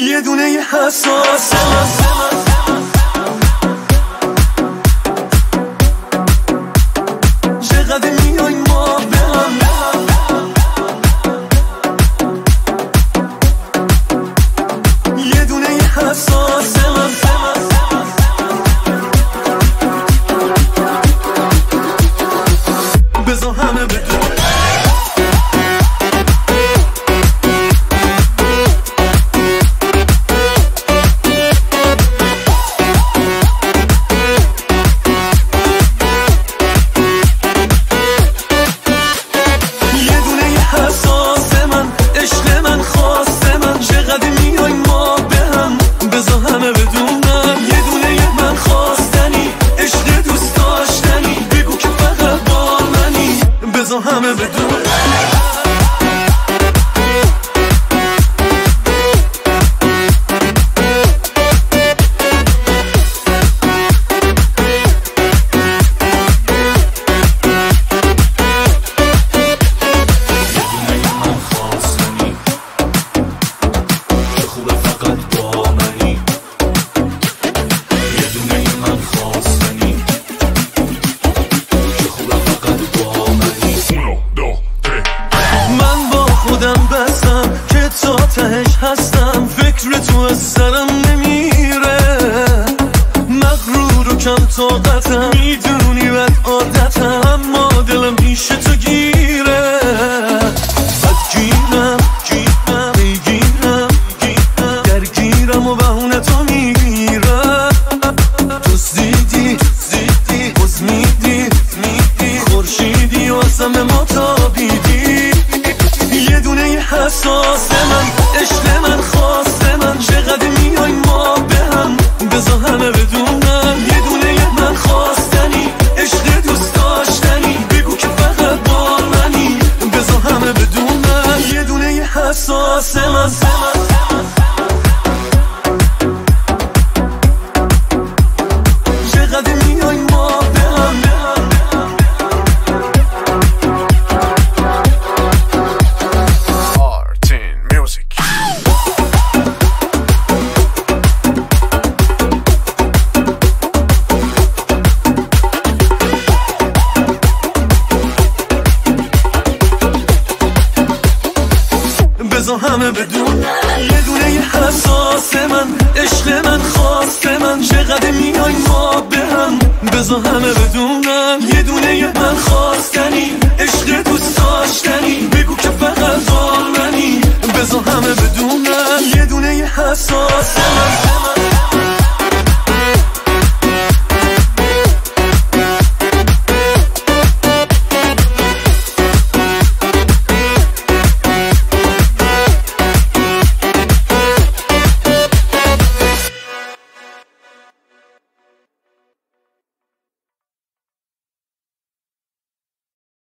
یه دونه حساس. تهش هستم فکر تو از سرم نمیره. مغرور و کم طاقتم می‌دونی بد عادتم اما دلم پیش تو گیره. بد گیرم گیرم می‌گیرم گیرم درگیرم و بهونه تو می‌گیرم. تو زیدی زیدی بز میدی خورشیدی و اصلا ما تابیدی. یه دونه حساس من عشق من خواست من چقدر میای ما به هم؟ بذار همه بدونم یه دونه من خواستنی عشق دوست داشتنی بگو که فقط با منی. بذار همه بدونم یه دونه حساس من. بذار همه بدون. یه دونه حساس من عشق من خواست من. چقدر میای ما به هم؟ بذار همه بدونم یه دونه من خواستنی عشق دوست داشتنی. بگو که فقط با منی. بذار همه بدونم یه دونه حساس من.